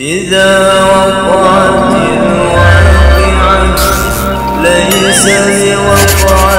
إذا وقعت الواقعة ليس لوقعتها